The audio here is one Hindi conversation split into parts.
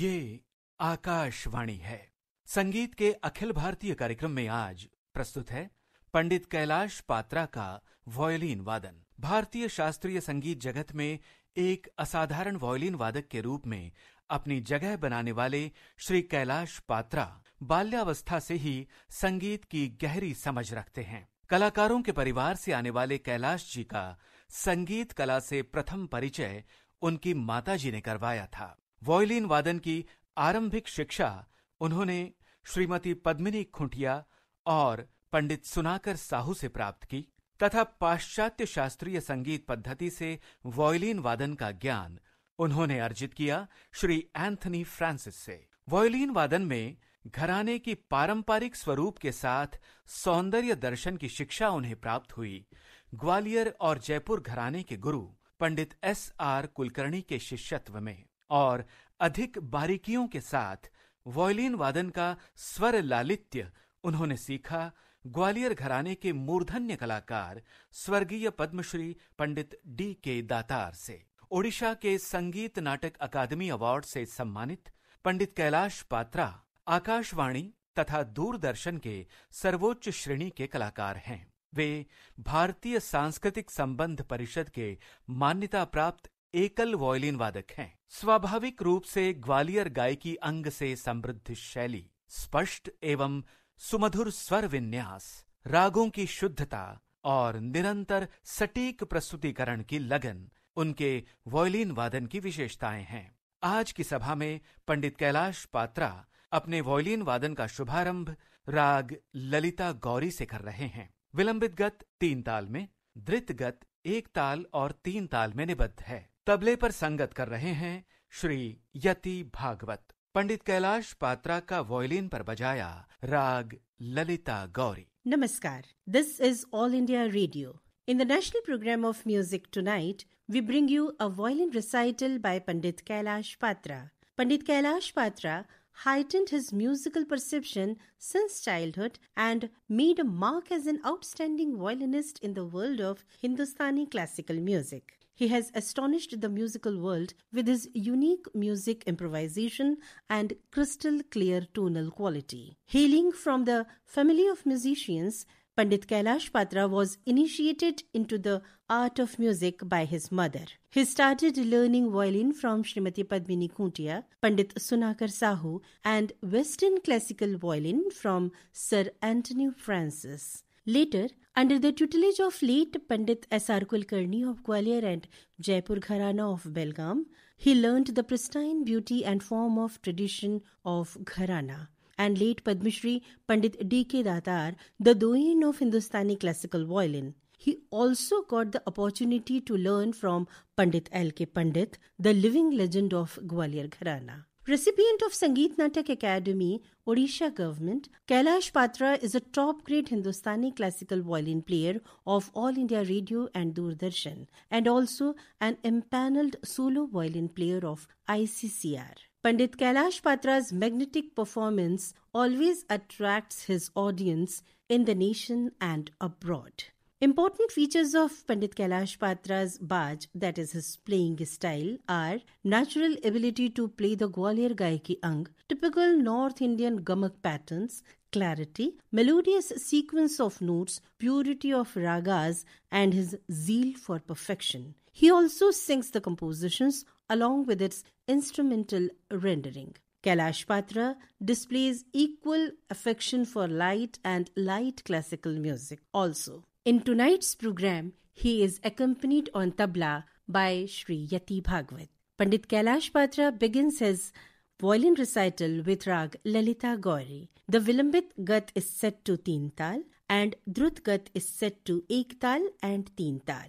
ये आकाशवाणी है। संगीत के अखिल भारतीय कार्यक्रम में आज प्रस्तुत है पंडित कैलाश पात्रा का वॉयलिन वादन। भारतीय शास्त्रीय संगीत जगत में एक असाधारण वॉयलिन वादक के रूप में अपनी जगह बनाने वाले श्री कैलाश पात्रा बाल्यावस्था से ही संगीत की गहरी समझ रखते हैं। कलाकारों के परिवार से आने वाले कैलाश जी का संगीत कला से प्रथम परिचय उनकी माताजी ने करवाया था। वॉयलिन वादन की आरंभिक शिक्षा उन्होंने श्रीमती पद्मिनी खुंटिया और पंडित सुनाकर साहू से प्राप्त की, तथा पाश्चात्य शास्त्रीय संगीत पद्धति से वॉयलिन वादन का ज्ञान उन्होंने अर्जित किया श्री एंथनी फ्रांसिस से। वॉयलिन वादन में घराने की पारंपरिक स्वरूप के साथ सौंदर्य दर्शन की शिक्षा उन्हें प्राप्त हुई। ग्वालियर और जयपुर घराने के गुरु पंडित एस आर कुलकर्णी के शिष्यत्व में। और अधिक बारीकियों के साथ वॉयलिन वादन का स्वर लालित्य उन्होंने सीखा। ग्वालियर घराने के मूर्धन्य कलाकार स्वर्गीय पद्मश्री पंडित डी के दातार से। ओडिशा के संगीत नाटक अकादमी अवार्ड से सम्मानित पंडित कैलाश पात्रा आकाशवाणी तथा दूरदर्शन के सर्वोच्च श्रेणी के कलाकार हैं। वे भारतीय सांस्कृतिक संबंध परिषद के मान्यता प्राप्त एकल वॉयलिन वादक हैं। स्वाभाविक रूप से ग्वालियर गायकी अंग से समृद्ध शैली, स्पष्ट एवं सुमधुर स्वर विन्यास, रागों की शुद्धता और निरंतर सटीक प्रस्तुतिकरण की लगन, उनके वॉयलिन वादन की विशेषताएँ हैं। आज की सभा में पंडित कैलाश पात्रा अपने वॉयलिन वादन का शुभारंभ राग ललिता गौरी से कर रहे हैं। विलंबित गत तीन ताल में, धृत गत एक ताल और तीन ताल में निबद्ध है। तबले पर संगत कर रहे हैं श्री यति भागवत। पंडित कैलाश पात्रा का वॉयलिन पर बजाया राग ललिता गौरी। नमस्कार this is All India Radio in the national programme of music tonight we bring you a violin recital by Pandit Kailash Patra Pandit Kailash Patra heightened his musical perception since childhood and made a mark as an outstanding violinist in the world of Hindustani classical music. He has astonished the musical world with his unique music improvisation and crystal clear tonal quality. Hailing from the family of musicians, Pandit Kailash Patra was initiated into the art of music by his mother. He started learning violin from Srimati Padmini Kuntia, Pandit Sunakar Sahu, and Western classical violin from Sir Anthony Francis. Later, under the tutelage of late Pandit S.R. Kulkarni of Gwalior and Jaipur Gharana of Belgaum, he learnt the pristine beauty and form of tradition of Gharana. And late Padmashri Pandit D.K. Datar, the doyen of Hindustani classical violin. He also got the opportunity to learn from Pandit L.K. Pandit, the living legend of Gwalior Gharana. Recipient of Sangeet Natak Academy, Odisha government, Kailash Patra is a top grade Hindustani classical violin player of All India Radio and Doordarshan and also an empaneled solo violin player of ICCR. Pandit Kailash Patra's magnetic performance always attracts his audience in the nation and abroad. Important features of Pandit Kailash Patra's Baj, that is his playing style, are natural ability to play the Gwalior Gaiki Ang, typical North Indian gamak patterns, clarity, melodious sequence of notes, purity of ragas, and his zeal for perfection. He also sings the compositions along with its instrumental rendering. Kailash Patra displays equal affection for light and light classical music also. In tonight's program, he is accompanied on tabla by Sri Yati Bhagwat. Pandit Kailash Patra begins his violin recital with rag Lalita Gauri. The Vilambit Gat is set to Teen Tal and Drut Gat is set to Ek Tal and Teen Tal.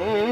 Oh.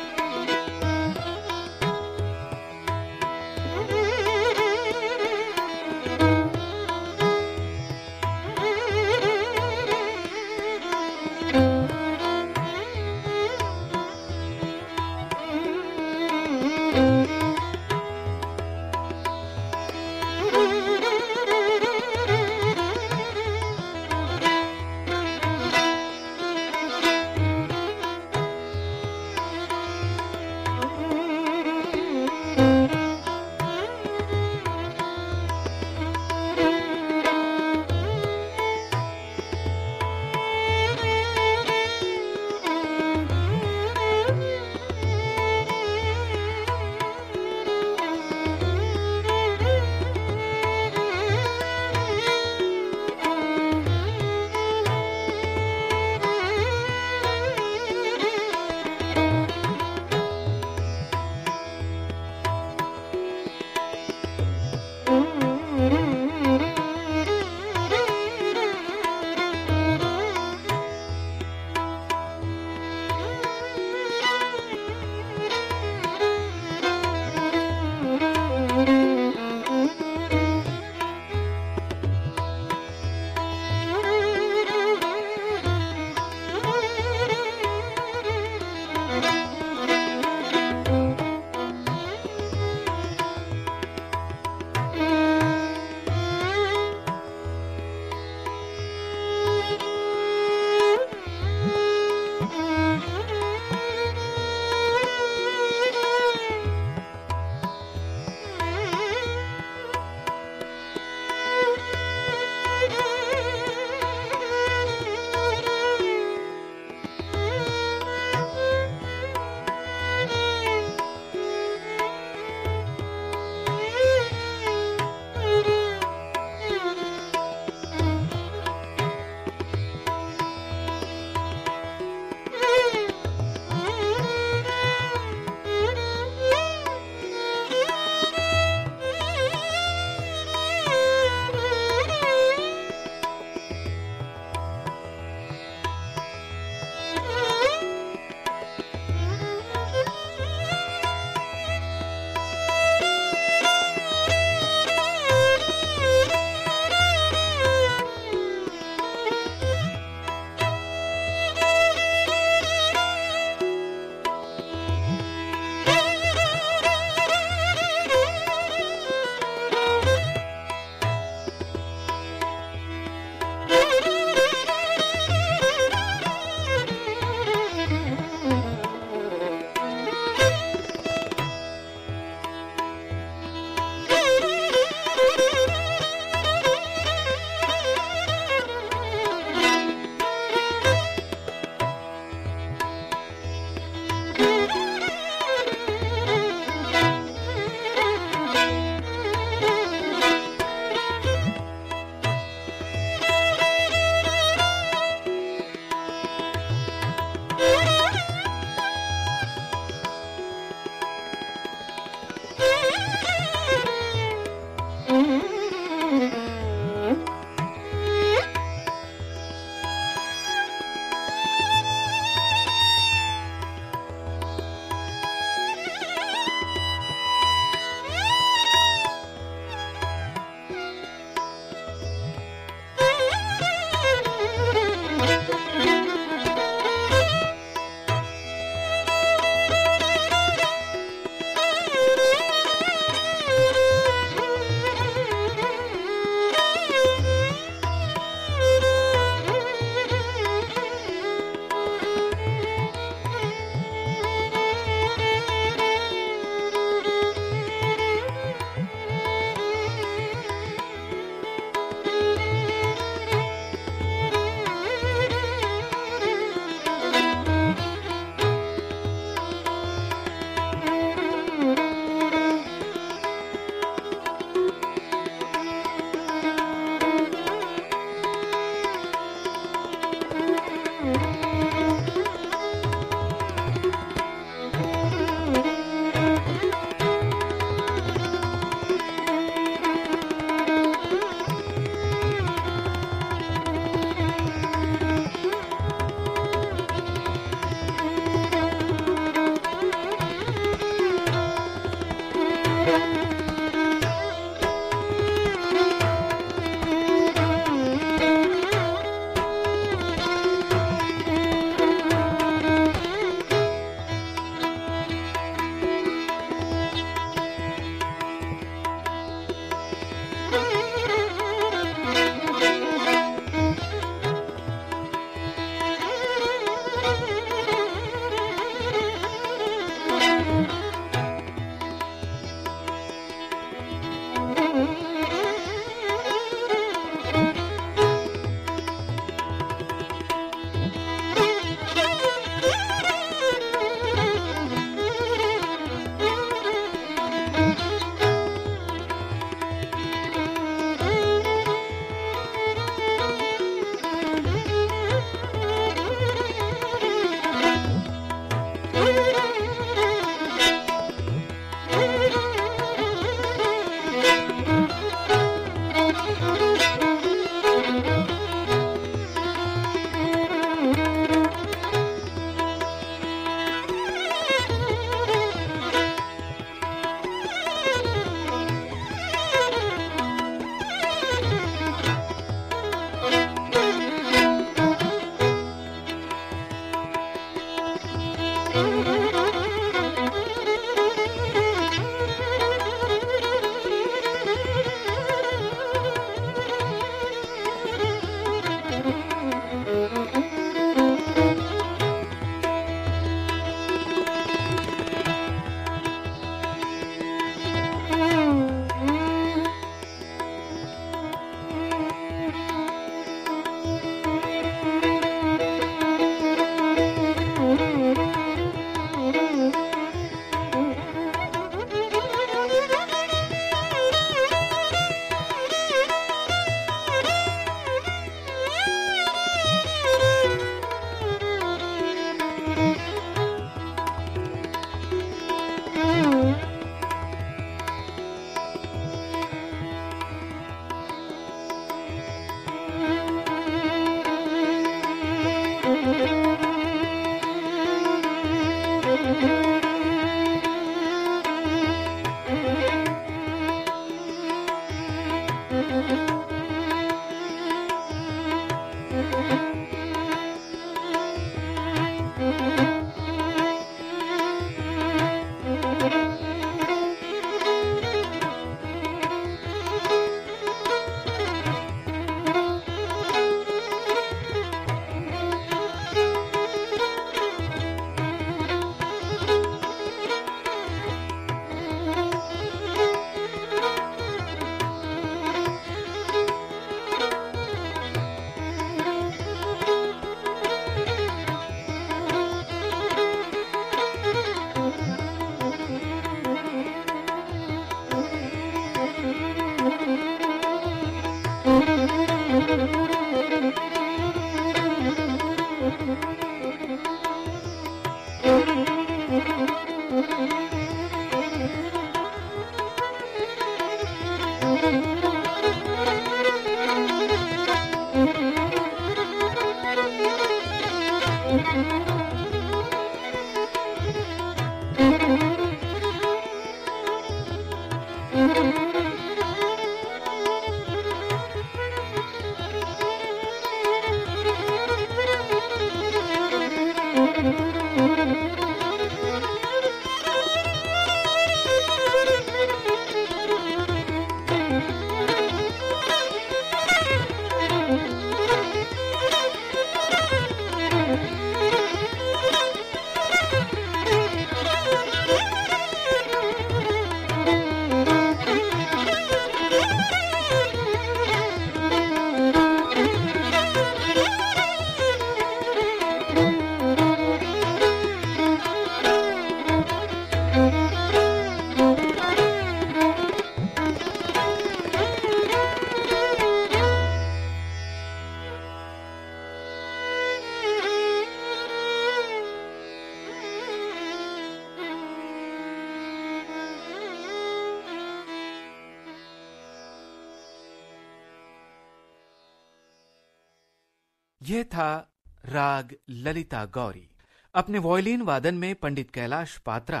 Lalita Gauri अपने वॉयलिन वादन में पंडित कैलाश पात्रा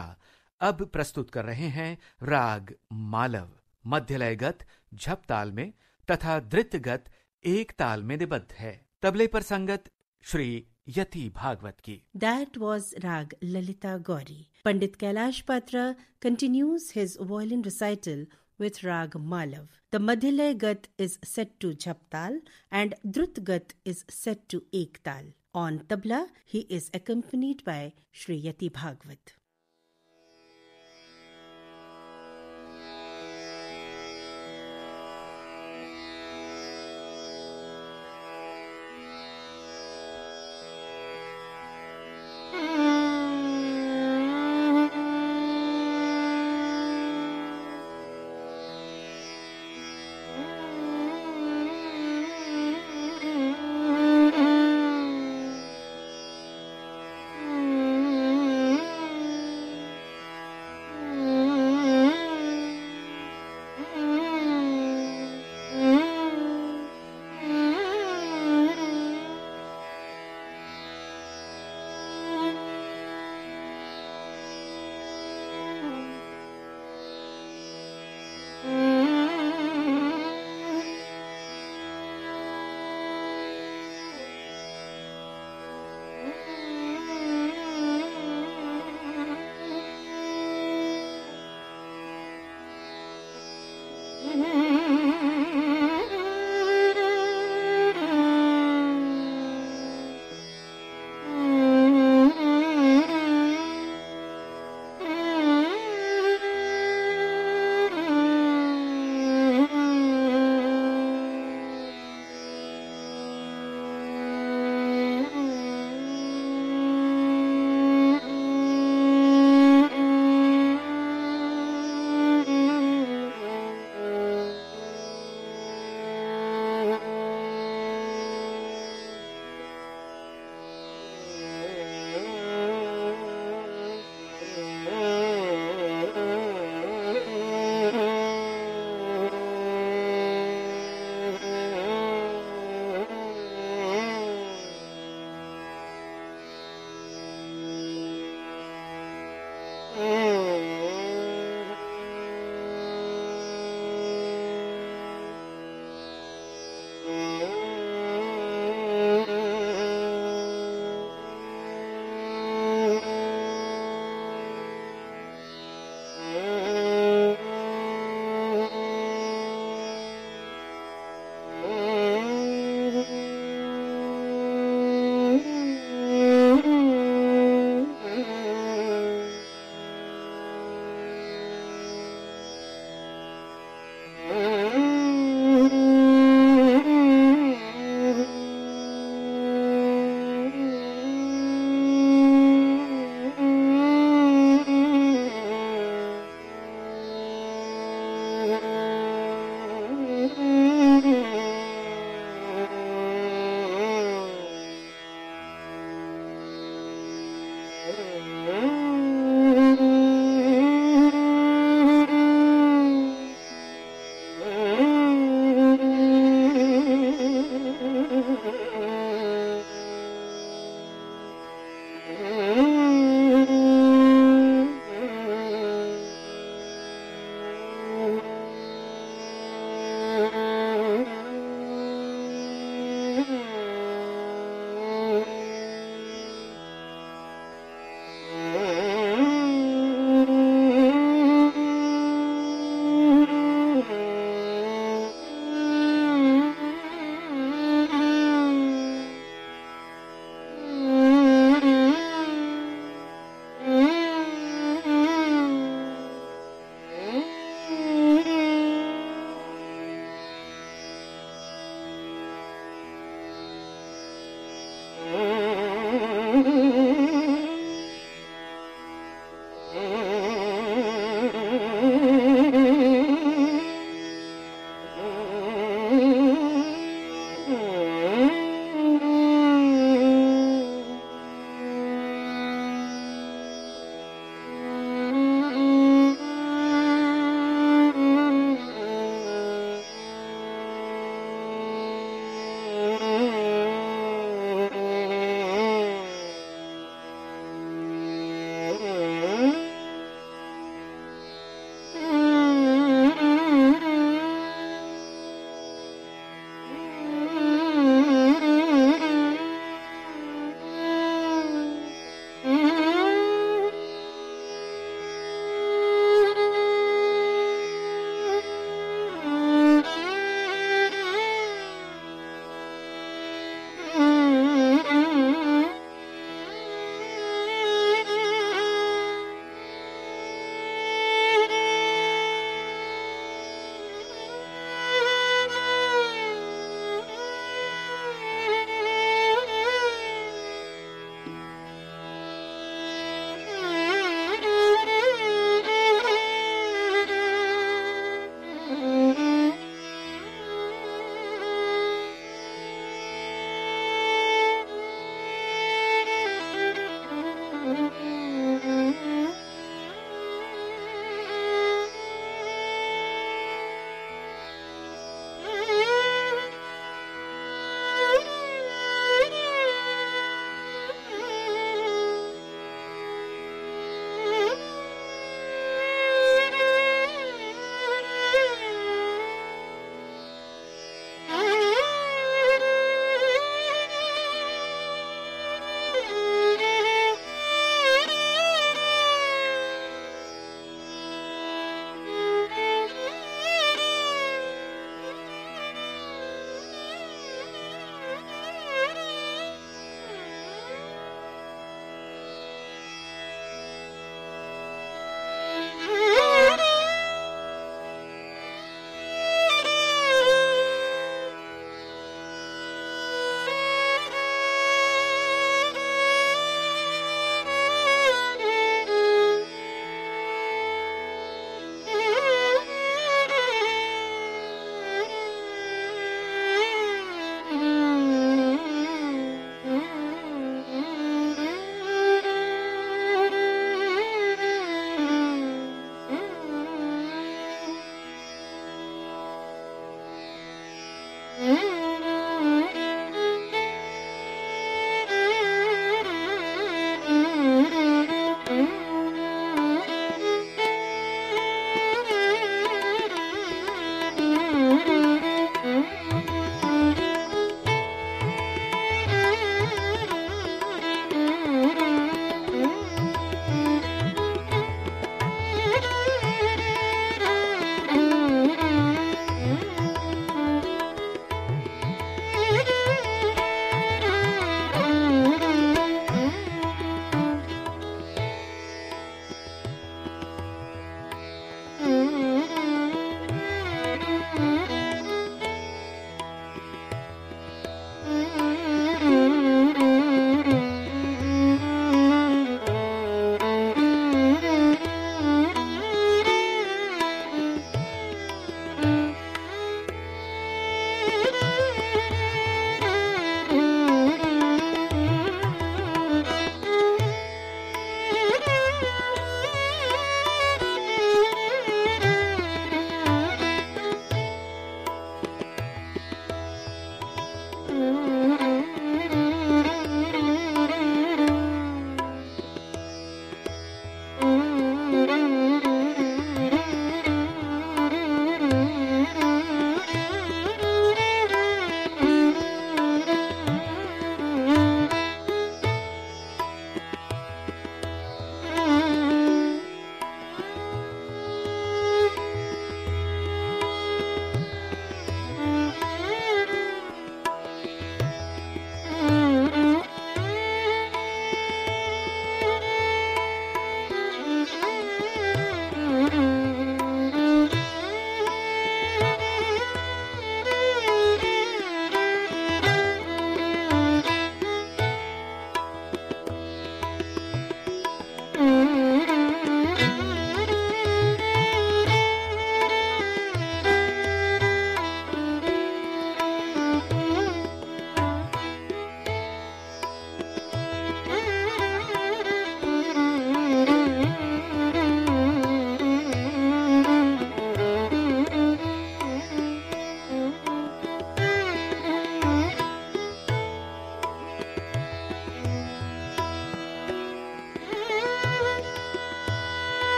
अब प्रस्तुत कर रहे हैं राग मालव मध्यलयगत झप ताल में तथा धृतगत एक ताल में निबद्ध है तबले पर संगत, श्री यति भागवत की that was raag Lalita Gauri Pandit Kailash Patra continues his violin recital With Rag Malav. The Madhilay Gat is set to Japtal and Drutgat is set to Ektal. On tabla, he is accompanied by Shri Yati Bhagwat. Mm-hmm.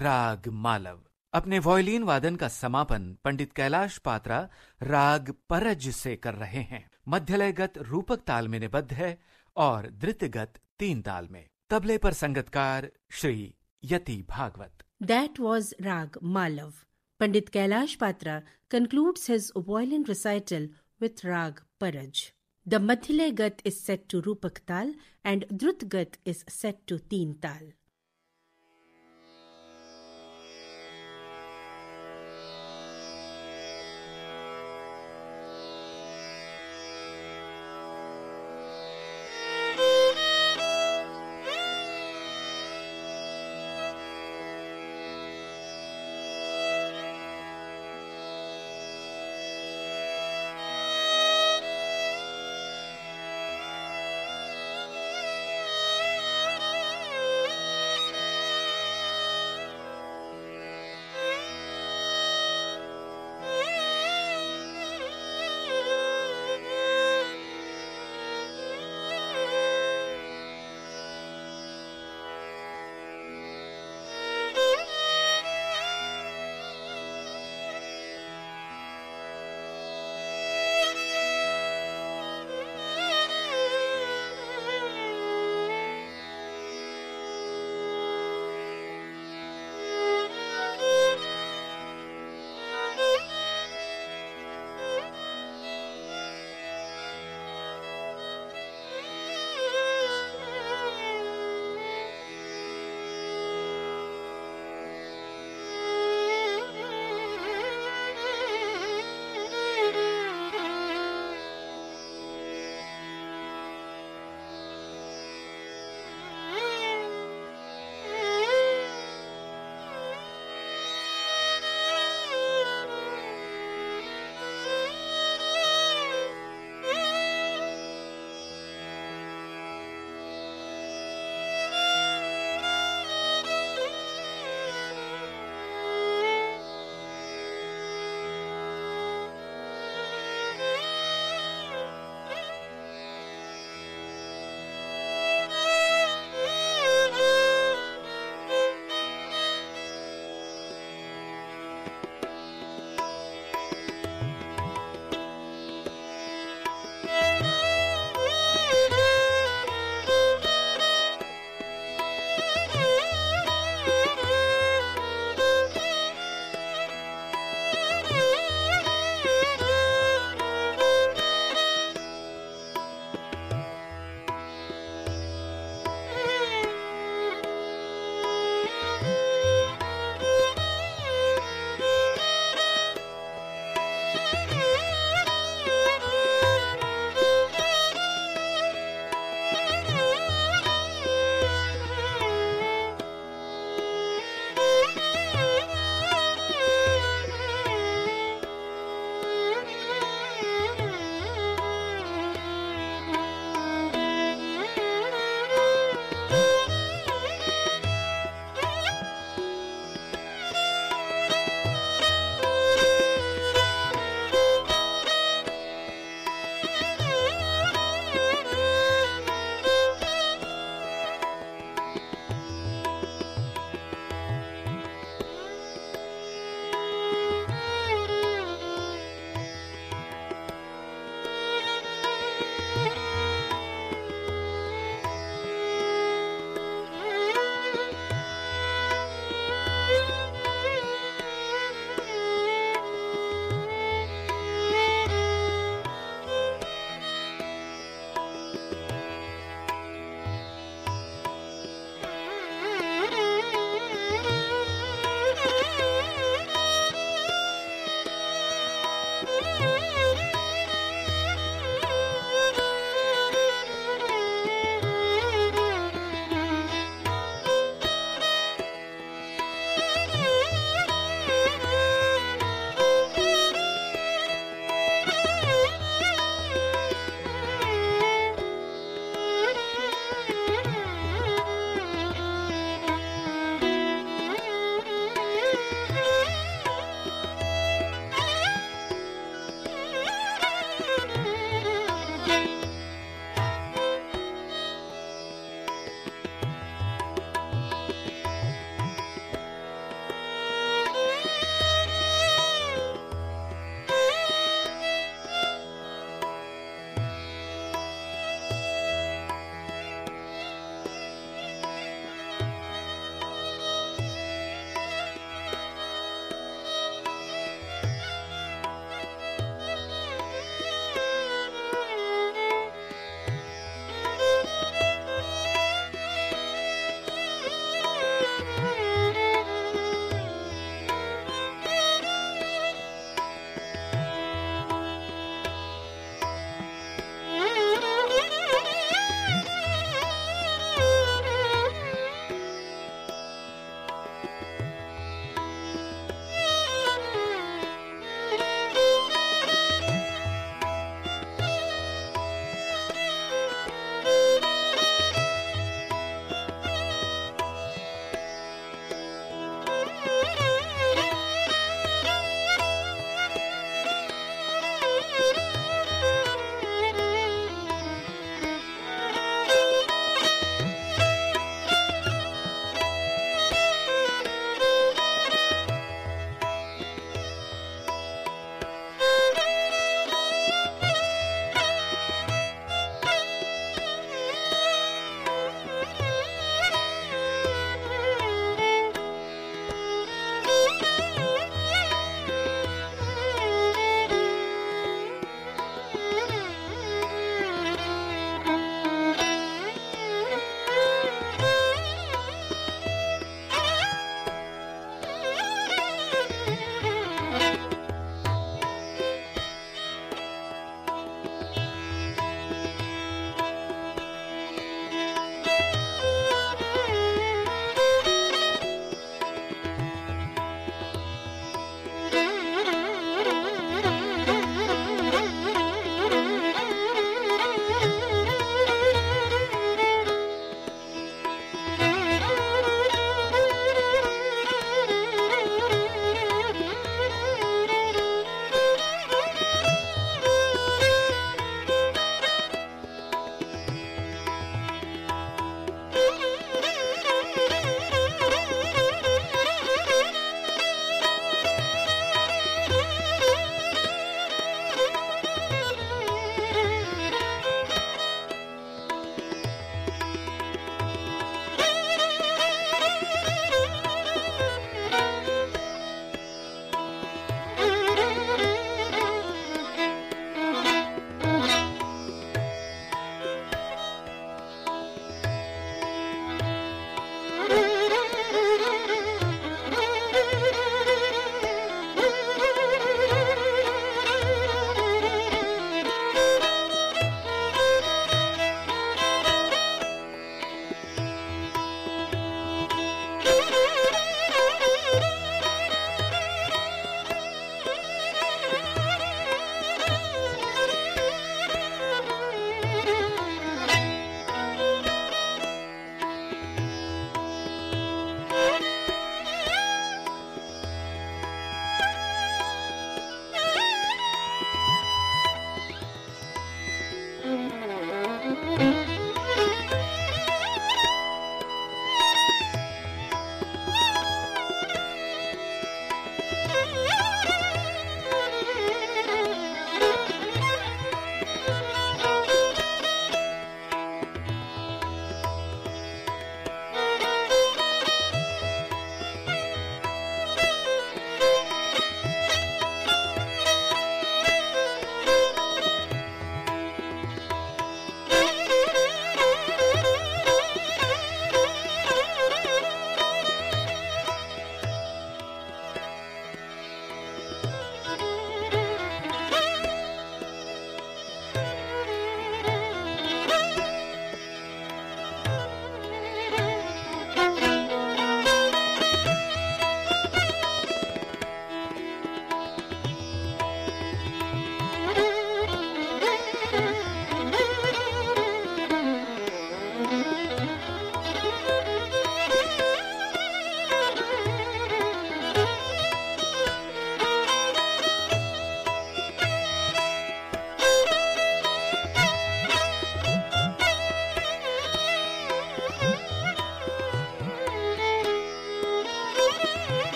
राग मालव। अपने वॉयलिन वादन का समापन पंडित कैलाश पात्रा राग परज से कर रहे हैं। मध्यलयगत रूपक ताल में निबद्ध है और द्रुतगत तीन ताल में। तबले पर संगतकार Shri Yati Bhagwat. That was raag Malav Pandit Kailash Patra conclude his violin recital with raag Paraj the मध्यलय गत is set to Rupak taal and drutgat is set to Teen Taal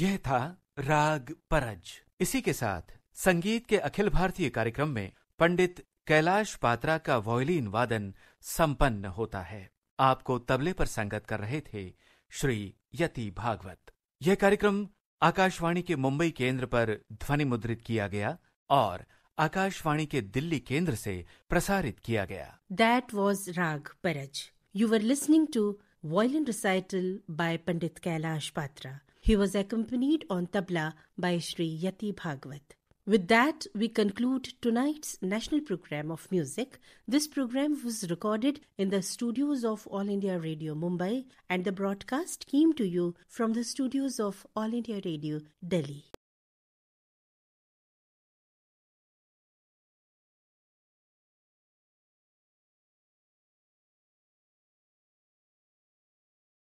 यह था राग परज। इसी के साथ संगीत के अखिल भारतीय कार्यक्रम में पंडित कैलाश पात्रा का वॉयलिन वादन संपन्न होता है। आपको तबले पर संगत कर रहे थे श्री यति भागवत। यह कार्यक्रम आकाशवाणी के मुंबई केंद्र पर ध्वनि मुद्रित किया गया और आकाशवाणी के दिल्ली केंद्र से प्रसारित किया गया। That was raag Paraj you were listening to violin recital by Pandit Kailash Patra. He was accompanied on tabla by Sri Yati Bhagwat. With that, we conclude tonight's national program of music. This program was recorded in the studios of All India Radio Mumbai, and the broadcast came to you from the studios of All India Radio Delhi.